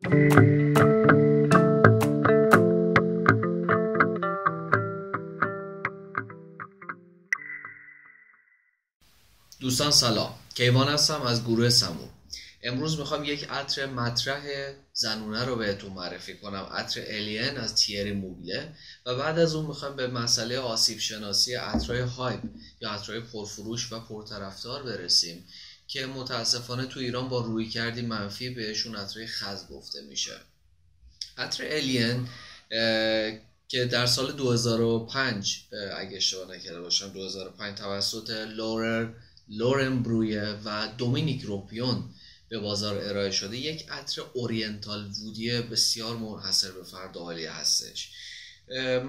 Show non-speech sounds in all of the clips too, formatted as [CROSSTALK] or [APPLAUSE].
دوستان سلام. کیوان هستم از گروه سمو. امروز می‌خوام یک عطر مطرح زنونه رو بهتون معرفی کنم. عطر الین از تیری موبیله و بعد از اون می‌خوام به مسئله آسیب شناسی عطرهای هایپ یا عطرهای پرفروش و پرطرفدار برسیم. که متاسفانه تو ایران با رویکردی منفی بهشون عطرهای خز گفته میشه. عطر Alien که در سال 2005 اگه اشتباه نکرده باشم 2005 توسط لورر Laurent Bruyère و Dominique Ropion به بازار ارائه شده یک عطر oriental woody بسیار منحصر به فرد عالی هستش.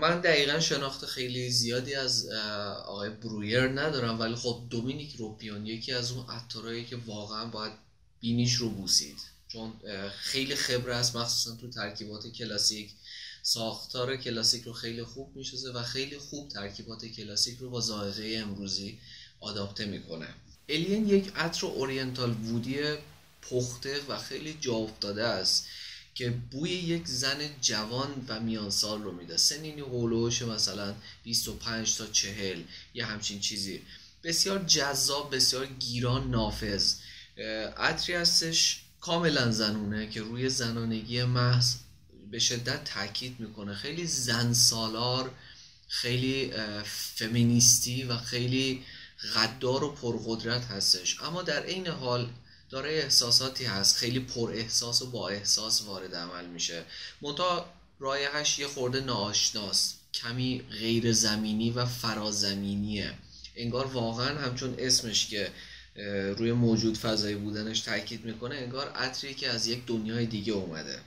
من دقیقا شناخت خیلی زیادی از آقای Bruyère ندارم ولی خب Dominique Ropion یکی از اون عطرهایی که واقعا باید بینیش رو بوسید. چون خیلی خبره است مخصوصا تو ترکیبات کلاسیک. ساختار کلاسیک رو خیلی خوب میشناسه و خیلی خوب ترکیبات کلاسیک رو با ذائقه امروزی آداپته می‌کنه. Alien یک عطر oriental woody پخته و خیلی جا افتاده است. که بوی یک زن جوان و میان سال رو میده. سنینی حول و حوش مثلا 25 تا 40 یه همچین چیزی. بسیار جذاب بسیار گیران نافذ. عطری هستش کاملا زنونه که روی زنانگی محض به شدت تاکید می‌کنه. خیلی زن سالار خیلی فمینیستی و خیلی غدار و پرقدرت هستش. اما در عین حال داره احساساتی هست. خیلی پر احساس و با احساس وارد عمل میشه. منتها رایحش یه خورده ناآشناست. کمی غیر زمینی و فرازمینیه. انگار واقعا همچون اسمش که روی موجود فضایی بودنش تاکید می‌کنه انگار عطری که از یک دنیای دیگه اومده.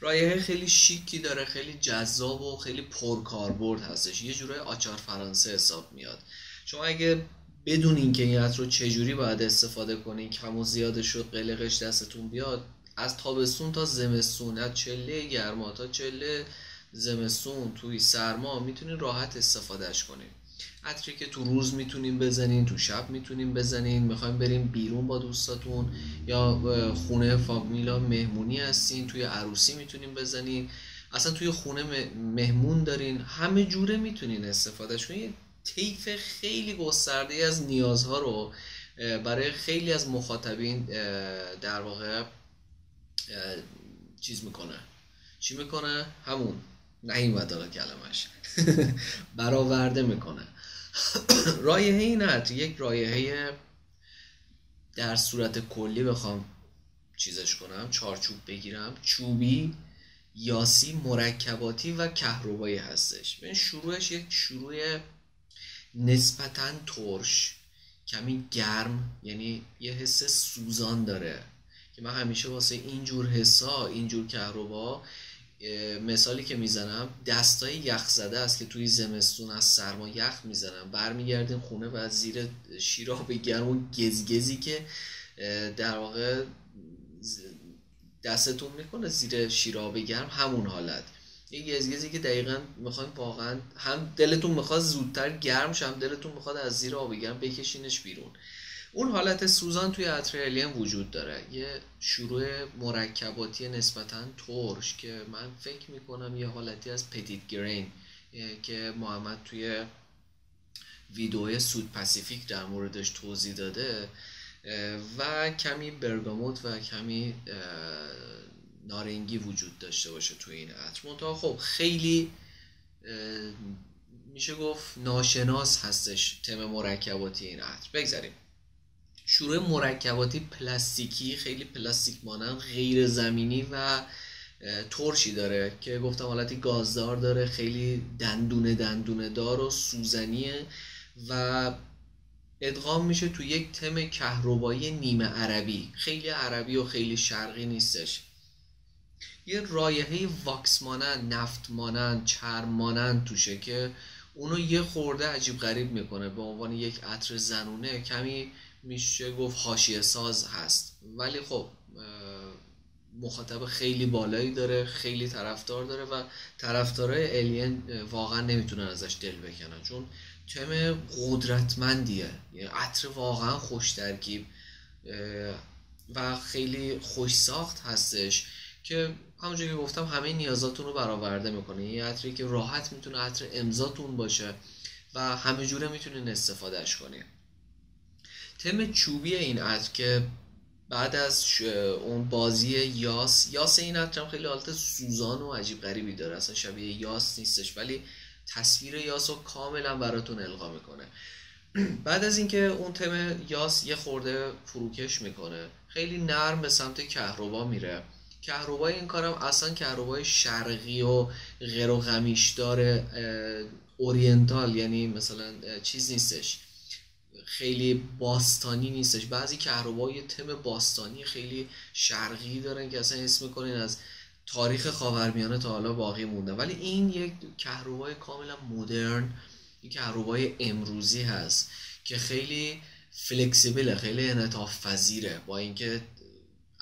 رایحه خیلی شیکی داره خیلی جذاب و خیلی پرکاربرد هستش. یه جورای آچار فرانسه حساب میاد. شما اگه بدونین که این عطر رو چجوری باید استفاده کنین کم و زیادش رو قلقش دستتون بیاد از تابستون تا زمستون از چله گرما تا چله زمستون توی سرما می‌تونین راحت استفادهش کنین عطری که تو روز می‌تونین بزنین تو شب می‌تونین بزنین می‌خوایم بریم بیرون با دوستاتون یا خونه فامیلا مهمونی هستین توی عروسی می‌تونین بزنین. اصلا توی خونه مهمون دارین همه جوره می‌تونین استفادهش کنین. طیف خیلی گسترده از نیازها رو برای خیلی از مخاطبین در واقع چیز می‌کنه. چی می‌کنه؟ همون نیومد حالا کلمش [LAUGHS] برآورده می‌کنه. [COUGHS] رایحه این یک رایحه در صورت کلی بخوام چیزش کنم چارچوب بگیرم. چوبی یاسی مرکباتی و کهربایی هستش. ببین شروعش یک شروع نسبتا ترش. کمی گرم یعنی یه حس سوزان داره. که من همیشه واسه اینجور حسا اینجور کهربا مثالی که می‌زنم دستای یخ زده است که توی زمستون از سرما یخ می‌زنم. برمیگردیم خونه و از زیر شیراب گرم و گزگزی که در واقع دستتون می‌کنه زیر شیراب گرم همون حالت. یه گزگزی که دقیقا می‌خوایم واقعا هم دلتون می‌خواد زودتر گرم هم دلتون می‌خواد از زیر آب گرم بکشینش بیرون. اون حالت سوزان توی عطر وجود داره. یه شروع مرکباتی نسبتا ترش که من فکر می‌کنم یه حالتی از پدیت گرین که محمد توی ویدیو سود پاسیفیک در موردش توضیح داده و کمی برگاموت و کمی نارنگی وجود داشته باشه توی این عطر. منتها خب خیلی میشه گفت ناشناس هستش تم مرکباتی این عطر. بگذاریم. شروع مرکباتی پلاستیکی خیلی پلاستیک مانند غیر زمینی و ترشی داره که گفتم حالتی گازدار داره خیلی دندونه دندونه دار و سوزنیه و ادغام میشه تو یک تم کهربایی نیمه عربی. خیلی عربی و خیلی شرقی نیستش. یه رایحه واکس مانند نفت مانند چرم مانند توشه که اونو یه خورده عجیب غریب می‌کنه. به عنوان یک عطر زنونه کمی میشه گفت حاشیه ساز هست. ولی خب مخاطب خیلی بالایی داره خیلی طرفدار داره و طرفدارای الین واقعا نمی‌تونن ازش دل بکنن. چون تم قدرتمندیه. یعنی عطر واقعا خوش ترکیب و خیلی خوش ساخت هستش که همونجوری که گفتم همه نیازاتون رو برآورده می‌کنه. یه عطری که راحت می‌تونه عطر امضاتون باشه و همه جوره می‌تونین استفادهش کنین. تم چوبی این عطر که بعد از اون بازی یاس یاس این عطر خیلی حالت سوزان و عجیب غریبی داره. اصلا شبیه یاس نیستش ولی تصویر یاس رو کاملا براتون القا می‌کنه. بعد از اینکه اون تم یاس یه خورده فروکش می‌کنه خیلی نرم به سمت کهربا میره. کهربای این کارم اصلا کهربای شرقی و غیر و غمیشدار اورینتال یعنی مثلا چیز نیستش. خیلی باستانی نیستش. بعضی کهربا یه تم باستانی خیلی شرقی دارن که اصلا اسم می‌کنین از تاریخ خاورمیانه تا حالا باقی مونده. ولی این یک کهربای کاملا مدرن یک کهربای امروزی هست که خیلی flexible ه خیلی انعطاف پذیره. با اینکه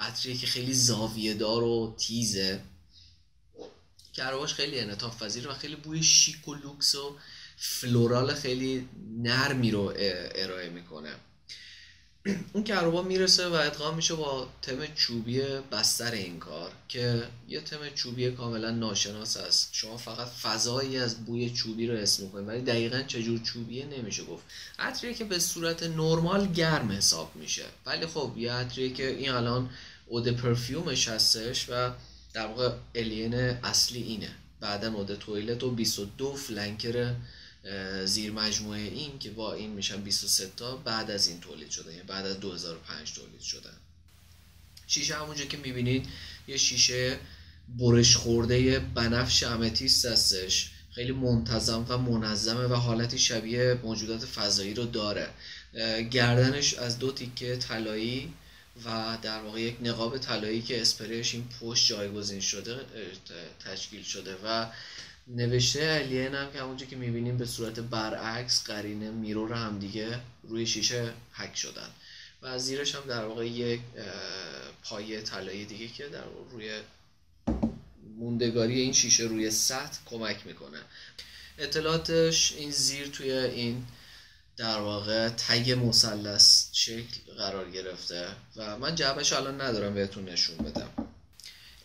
عطریه که خیلی زاویه دار و تیزه. کهرباش خیلی انعطاف پذیره و خیلی بوی شیک و لوکس و floral خیلی نرمی رو ارائه می‌کنه. [CLEARS THROAT] اون کهربا می‌رسه و ادغام میشه با تم چوبی بستر این کار که یه تم چوبی کاملا ناشناس است. شما فقط فضایی از بوی چوبی رو smell می‌کنید ولی دقیقا چجور چوبیه نمیشه گفت. عطریه که به صورت نرمال گرم حساب میشه. ولی خب یه عطریه که این الان اود پرفیومش هستش و در واقع الین اصلی اینه. بعدا اود تویلت و 22 فلنکر زیر مجموعه این که با این میشن 23 تا بعد از این تولید شده یعنی بعد از 2005 تولید شدن شیشه همونجا که می‌بینید یه شیشه برش خورده بنفش امتیست هستش. خیلی منتظم و منظمه و حالتی شبیه موجودات فضایی رو داره. گردنش از دو تیکه طلایی و در واقع یک نقاب طلایی که اسپریش این پشت جایگزین شده تشکیل شده و نوشته الین هم که همونجا که می‌بینیم به صورت برعکس قرینه میرور هم دیگه روی شیشه حک شدن. و از زیرش هم در واقع یک پایه طلایی دیگه که در روی موندگاری این شیشه روی سطح کمک می‌کنه. اطلاعاتش این زیر توی این در واقع تگ مثلث شکل قرار گرفته و من جعبش الان ندارم بهتون نشون بدم.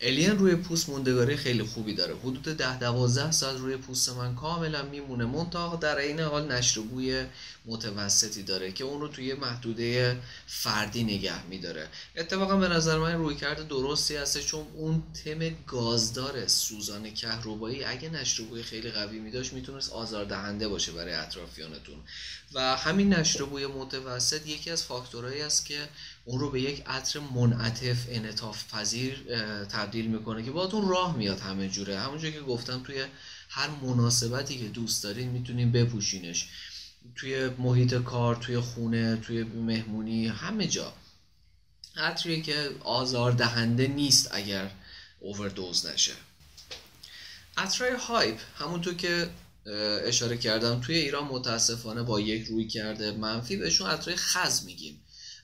الین روی پوست موندگاری خیلی خوبی داره. حدود ده دوازده ساعت روی پوست من کاملا میمونه. منتها در عین حال نشر بوی متوسطی داره که اون رو توی محدوده فردی نگه میداره. اتفاقا به نظر من روی کرده درستی هست چون اون تم گازدار سوزان کهربایی اگه نشر بوی خیلی قوی میداشت می‌تونست آزاردهنده باشه برای اطرافیانتون. و همین نشر بوی متوسط یکی از فاکتورهایی است که اون رو به یک عطر منعطف انعطاف پذیر تبدیل می‌کنه که باهاتون راه میاد همه جوره. همونجور که گفتم توی هر مناسبتی که دوست دارین می‌تونین بپوشینش. توی محیط کار توی خونه توی مهمونی همه جا. عطریه که آزار دهنده نیست اگر اووردوز نشه. عطرهای هایپ همونطور که اشاره کردم توی ایران متاسفانه با یک روی کرده منفی بهشون عطرهای خز میگیم.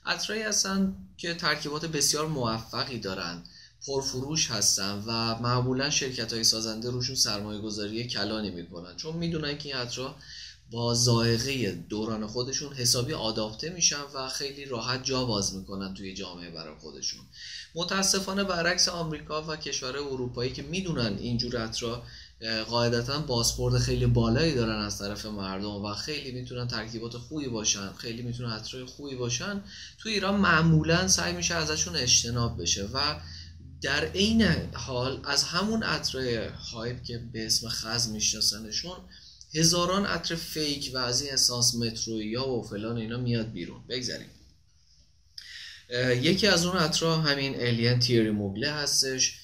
عطرهایی هستن که ترکیبات بسیار موفقی دارن. پرفروش هستن و معمولا شرکت های سازنده روشون سرمایه گذاری کلانی می‌کنن. چون می‌دونن که این عطرها با زائقه دوران خودشون حسابی آداپته میشن و خیلی راحت جا باز می‌کنن توی جامعه برای خودشون. متاسفانه برعکس آمریکا و کشور اروپایی که می‌دونن اینجور عطرها قاعدتا بازخورد خیلی بالایی دارن از طرف مردم و خیلی می‌تونن ترکیبات خوبی باشن خیلی می‌تونن عطرهای خوبی باشن. تو ایران معمولا سعی میشه ازشون اجتناب بشه و در عین حال از همون عطرهای هایپ که به اسم خز میشناسنشون هزاران عطر فیک و از این اساس مترویا و فلان اینا میاد بیرون. بگذاریم. یکی از اون عطرها همین Alien Thierry Mugler هستش.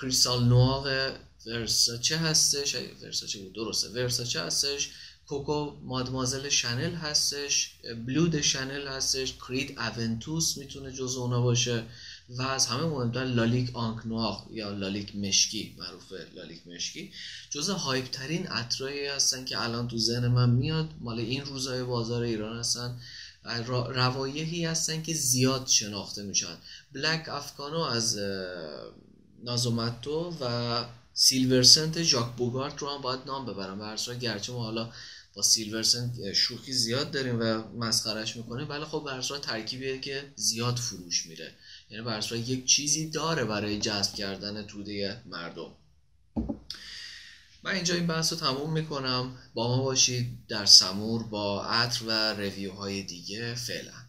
Crystal Noir Versace هستش ورساچه بود درسته. ورساچه هستش Coco Mademoiselle Chanel هستش Bleu de Chanel هستش Creed Aventus می‌تونه جز اونا باشه و از همه مهمتر Lalique Encre Noire یا لالیک مشکی معروف لالیک مشکی جز hype ترین عطرایی هستن که الان تو ذهن من میاد. مال این روزای بازار ایران هستن. روایحی هستن که زیاد شناخته میشن. بلک افکانو از نازومتو و سیلورسنت ژاک بوگارت رو هم باید نام ببرم. به گرچه ما حالا با سیلورسنت شوخی زیاد داریم و مسخرش می‌کنیم ولی خب به ترکیبیه که زیاد فروش میره. یعنی بر یک چیزی داره برای جذب کردن توده مردم. من اینجا این بحث رو تموم می‌کنم. با ما باشید در سمور با عطر و ریویو های دیگه. فعلا.